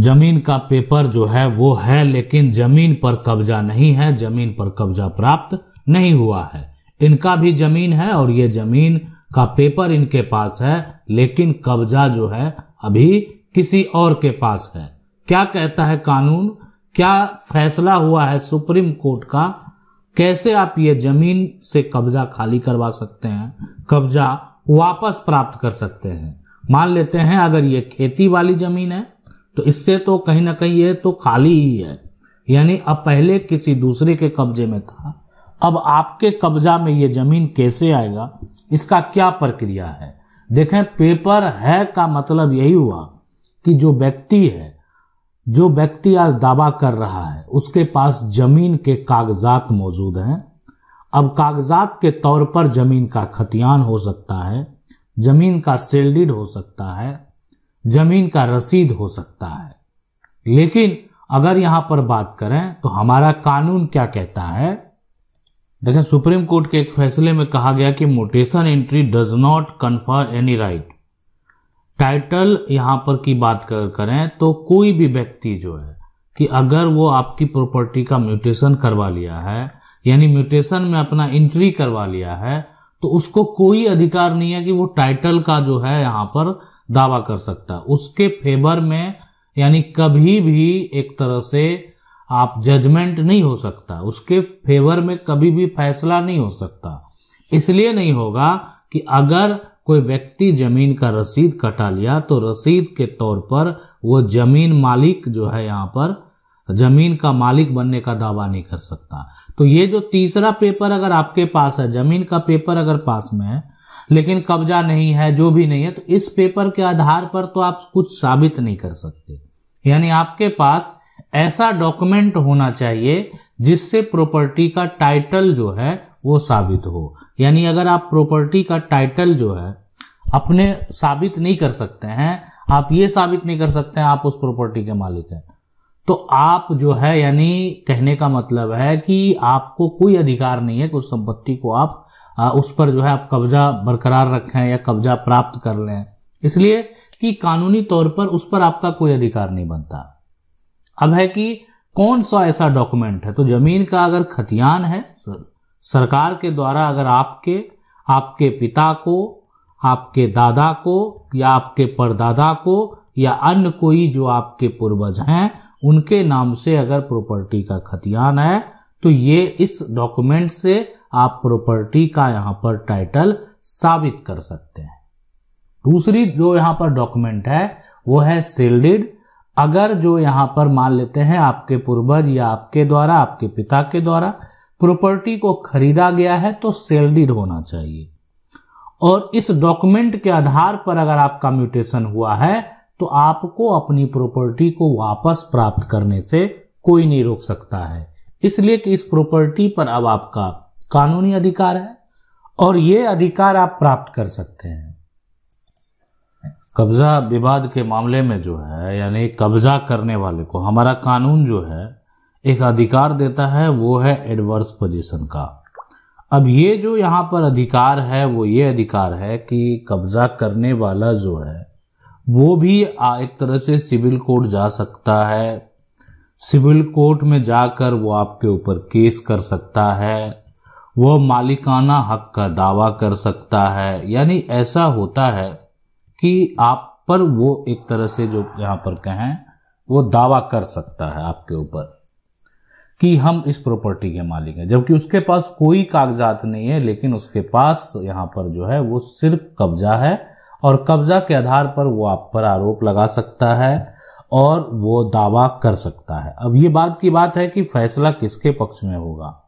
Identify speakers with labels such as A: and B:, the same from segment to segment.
A: ज़मीन का पेपर जो है वो है, लेकिन ज़मीन पर कब्जा नहीं है, ज़मीन पर कब्जा प्राप्त नहीं हुआ है। इनका भी ज़मीन है और ये ज़मीन का पेपर इनके पास है, लेकिन कब्जा जो है अभी किसी और के पास है। क्या कहता है कानून? क्या फैसला हुआ है सुप्रीम कोर्ट का? कैसे आप ये ज़मीन से कब्जा खाली करवा सकते हैं, कब्जा वापस प्राप्त कर सकते हैं? मान लेते हैं अगर ये खेती वाली ज़मीन है तो इससे तो कहीं ना कहीं ये तो खाली ही है। यानी अब पहले किसी दूसरे के कब्जे में था। अब आपके कब्जा में ये ज़मीन कैसे आएगा? इसका क्या प्रक्रिया है? देखें, पेपर है का मतलब यही हुआ कि जो व्यक्ति है, जो व्यक्ति आज दावा कर रहा है, उसके पास ज़मीन के कागजात मौजूद हैं। अब कागजात के तौर पर ज़मीन का खतियान हो सकता है, ज़मीन का सेल्डिड हो सकता है ज़मीन का रसीद हो सकता है। लेकिन अगर यहाँ पर बात करें तो हमारा कानून क्या कहता है? देखें, सुप्रीम कोर्ट के एक फैसले में कहा गया कि mutation entry does not confer any right. Title यहाँ पर की बात कर, करें तो कोई भी व्यक्ति जो है, कि अगर वो आपकी प्रॉपर्टी का म्यूटेशन करवा लिया है, यानी म्यूटेशन में अपना एंट्री करवा लिया है तो उसको कोई अधिकार नहीं है कि वो टाइटल का जो है यहाँ पर दावा कर सकता। है उसके फेवर में, यानी कभी भी एक तरह से आप जजमेंट नहीं हो सकता। उसके फेवर में कभी भी फैसला नहीं हो सकता। इसलिए नहीं होगा कि अगर कोई व्यक्ति ज़मीन का रसीद कटा लिया तो रसीद के तौर पर वो ज़मीन मालिक जो है यहाँ पर ज़मीन का मालिक बनने का दावा नहीं कर सकता। तो ये जो तीसरा पेपर अगर आपके पास है, ज़मीन का पेपर अगर पास में है, लेकिन कब्जा नहीं है, जो भी नहीं है तो इस पेपर के आधार पर तो आप कुछ साबित नहीं कर सकते। यानी आपके पास ऐसा डॉक्यूमेंट होना चाहिए जिससे प्रॉपर्टी का टाइटल जो है, वो साबित हो। यानी अगर आप प्रॉपर्टी का टाइटल जो है, अपने साबित नहीं कर सकते हैं, आप ये साबित नहीं कर सकते हैं, आप उस प्रॉपर्टी के मालिक हैं। तो आप जो है, यानी कहने का मतलब है कि आपको कोई अधिकार नहीं है कि उस संपत्ति को आप उस पर जो है आप कब्जा बरकरार रखें या कब्जा प्राप्त कर लें। इसलिए कि कानूनी तौर पर उस पर आपका कोई अधिकार नहीं बनता। अब है कि कौन सा ऐसा डॉक्यूमेंट है? तो ज़मीन का अगर खतियान है सरकार के द्वारा अगर आपके आपके पिता को, आपके दादा को, या आपके परदादा को, या अन्य कोई जो आपके पूर्वज हैं उनके नाम से अगर प्रॉपर्टी का खतियान है तो ये इस डॉक्यूमेंट से आप प्रॉपर्टी का यहाँ पर टाइटल साबित कर सकते हैं। दूसरी जो यहाँ पर डॉक्यूमेंट है, वो है सेल्डेड अगर जो यहाँ पर मान लेते हैं आपके पूर्वज या आपके द्वारा, आपके पिता के द्वारा प्रॉपर्टी को खरीदा गया है तो सेल्डिड होना चाहिए। और इस डॉक्यूमेंट के आधार पर अगर आपका म्यूटेशन हुआ है तो आपको अपनी प्रॉपर्टी को वापस प्राप्त करने से कोई नहीं रोक सकता है। इसलिए कि इस प्रॉपर्टी पर अब आपका कानूनी अधिकार है और ये अधिकार आप प्राप्त कर सकते हैं। कब्जा विवाद के मामले में जो है, यानी कब्जा करने वाले को हमारा कानून जो है, एक अधिकार देता है, वो है एडवर्स पोजीशन का। अब ये जो यहाँ पर अधिकार है, वो ये अधिकार है कि कब्जा करने वाला जो है वो भी एक तरह से सिविल कोर्ट जा सकता है। सिविल कोर्ट में जाकर वो आपके ऊपर केस कर सकता है। वो मालिकाना हक का दावा कर सकता है। यानी ऐसा होता है कि आप पर वो एक तरह से जो यहाँ पर कहें, वो दावा कर सकता है आपके ऊपर कि हम इस प्रॉपर्टी के मालिक हैं। जबकि उसके पास कोई कागजात नहीं है, लेकिन उसके पास यहाँ पर जो है वो सिर्फ़ कब्जा है। और कब्जा के आधार पर वो आप पर आरोप लगा सकता है और वो दावा कर सकता है। अब ये बात की बात है कि फैसला किसके पक्ष में होगा।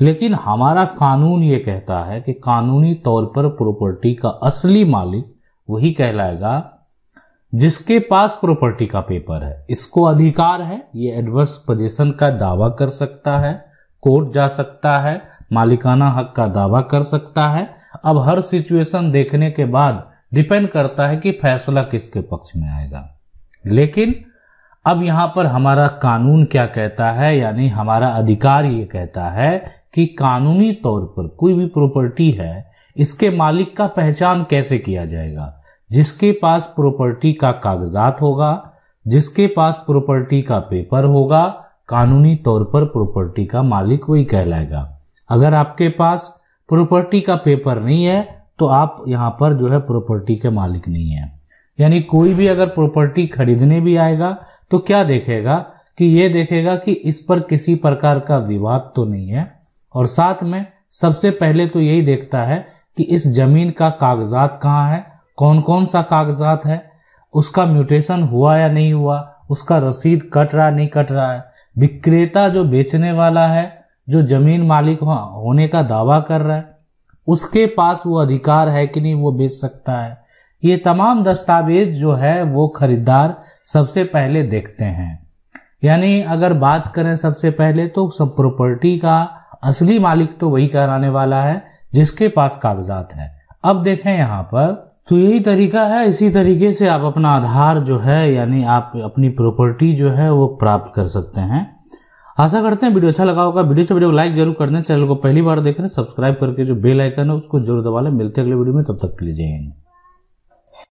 A: लेकिन हमारा कानून ये कहता है कि कानूनी तौर पर प्रॉपर्टी का असली मालिक वही कहलाएगा जिसके पास प्रॉपर्टी का पेपर है। इसको अधिकार है, ये एडवर्स पोजीशन का दावा कर सकता है, कोर्ट जा सकता है, मालिकाना हक का दावा कर सकता है। अब हर सिचुएशन देखने के बाद डिपेंड करता है कि फैसला किसके पक्ष में आएगा। लेकिन अब यहाँ पर हमारा कानून क्या कहता है, यानी हमारा अधिकार ये कहता है कि कानूनी तौर पर कोई भी प्रॉपर्टी है, इसके मालिक का पहचान कैसे किया जाएगा? जिसके पास प्रॉपर्टी का कागजात होगा, जिसके पास प्रॉपर्टी का पेपर होगा, कानूनी तौर पर प्रॉपर्टी का मालिक वही कहलाएगा। अगर आपके पास प्रॉपर्टी का पेपर नहीं है तो आप यहाँ पर जो है प्रॉपर्टी के मालिक नहीं है। यानी कोई भी अगर प्रॉपर्टी खरीदने भी आएगा तो क्या देखेगा कि ये देखेगा कि इस पर किसी प्रकार का विवाद तो नहीं है। और साथ में सबसे पहले तो यही देखता है कि इस ज़मीन का कागजात कहाँ है कौन कौन सा कागजात है, उसका म्यूटेशन हुआ या नहीं हुआ, उसका रसीद कट रहा, नहीं कट रहा है, विक्रेता जो बेचने वाला है, जो ज़मीन मालिक होने का दावा कर रहा है उसके पास वो अधिकार है कि नहीं वो बेच सकता है। ये तमाम दस्तावेज़ जो है वो खरीदार सबसे पहले देखते हैं। यानी अगर बात करें सबसे पहले तो सब प्रॉपर्टी का असली मालिक तो वही कराने वाला है जिसके पास कागजात है। अब देखें यहाँ पर तो यही तरीका है, इसी तरीके से आप अपना आधार जो है, यानी आप अपनी प्रॉपर्टी जो है वो प्राप्त कर सकते हैं। आशा करते हैं वीडियो अच्छा लगा होगा। वीडियो से वीडियो को लाइक ज़रूर कर दें चैनल को पहली बार देख रहे हैं सब्सक्राइब करके जो बेल आइकन है, उसको ज़रूर दबा लें। मिलते हैं अगले वीडियो में, तब तक के लिए जय हिंद।